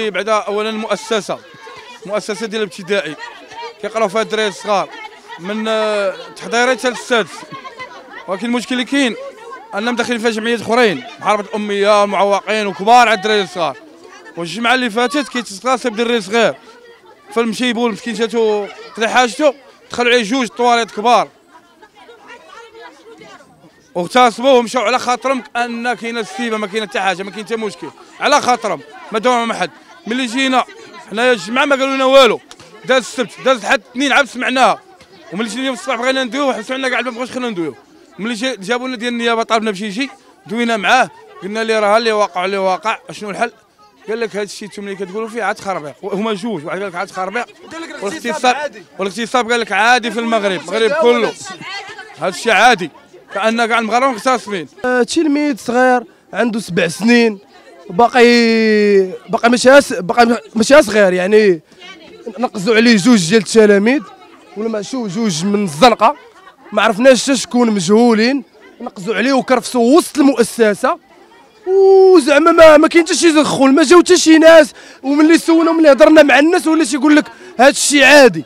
بعدا اولا المؤسسه مؤسسة ديال الابتدائي. كيقراو فيها الدراري الصغار من آه، تحضيري حتى للسادس. ولكن المشكل اللي كاين انهم داخلين فيها جمعيات أخرين. محاربه الأمية والمعوقين وكبار على الدراري الصغار. والجمعة اللي فاتت كيتسقى الدري صغير فالمشي يبول مسكين جاتو قضى حاجته دخلوا عليه جوج طواليت كبار. واغتصبوه ومشاو على خاطرهم ان كاينة السيبة ما كاينة حتى حاجة ما كاين حتى مشكل. على خاطرهم ما داو مع حد ملي جينا حنايا الجمعه ما قالوا لنا والو. داز السبت داز حد اثنين عاد سمعناها. وملي جينا اليوم الصباح بغينا ندويو عندنا كاع ما بغاوش خلينا ندويو. ملي جا- جابوا لنا ديال النيابة طالبنا بشي شيء دوينا معاه. قلنا ليه راه اللي واقع اللي واقع شنو الحل؟ قال لك هذا الشيء اللي كتقولوا فيه عاد خربيق. هما جوج واحد قال لك عاد خربيق. والاغتصاب والاغتصاب قال لك عادي في المغرب المغرب كله. هذا الشيء عادي. كان كاع المغاربه مغتصبين آه، تلميذ صغير عنده سبع سنين. باقي باقي ماشي باقي ماشي صغير يعني نقزوا عليه جوج ديال التلاميذ ولا ما شو جوج من الزنقة. ما عرفناش شكون مجهولين. نقزوا عليه وكرفسوا وسط المؤسسة. وزعما ما ما كاين حتى شي تدخل ما جاو حتى شي ناس. وملي سولنا ملي هضرنا مع الناس ولا تيقول لك هذا الشيء عادي.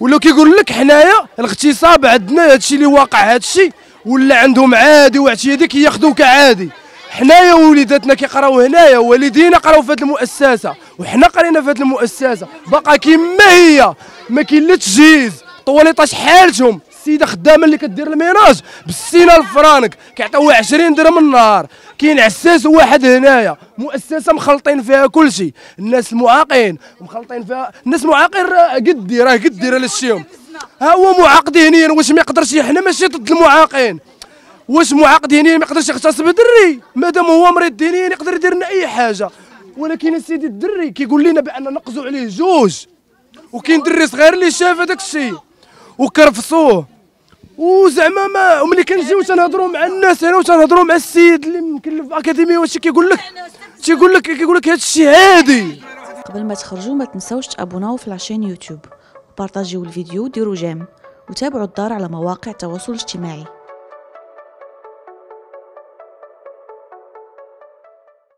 ولا كيقول لك حنايا الإغتصاب عندنا هادشي اللي واقع هادشي ولا عندهم عادي واعتيادي كياخذوك عادي. حنايا وليداتنا كيقراو هنايا والدينا قراو في هذه المؤسسة وحنا قرينا في هذه المؤسسة. باقا كيما هي ما كاين لا تجهيز طواليطه شحالتهم السيدة خدامة اللي كدير الميناج بالسينه الفرانك كيعطيوها 20 درهم النهار. كاين عساس واحد هنايا. مؤسسة مخلطين فيها كل شيء الناس المعاقين مخلطين فيها الناس المعاقين راه قدي راه قدي راه لشيهم ها هو معاق ذهنيا واش ما يقدرش حنا ماشي ضد المعاقين. واش معاق ذهنيا ما يقدرش يغتصب دري مادام هو مريض ذهنيا يقدر يدير لنا أي حاجة. ولكن سيدي الدري كيقول لنا بأن نقزوا عليه جوج. وكاين دري صغير اللي شاف هذاك الشيء وكرفصوه. وزعما ما وملي كنجيو تنهضروا مع الناس هنا وتنهضروا مع السيد اللي مكلف في اكاديميه واش كيقول لك؟ تيقول لك كيقول لك هذا الشيء عادي قبل ما تخرجوا ما تنسوش تابوناو في la chaîne يوتيوب. وبارطاجيو الفيديو وديروا j'aime. وتابعوا الدار على مواقع التواصل الاجتماعي.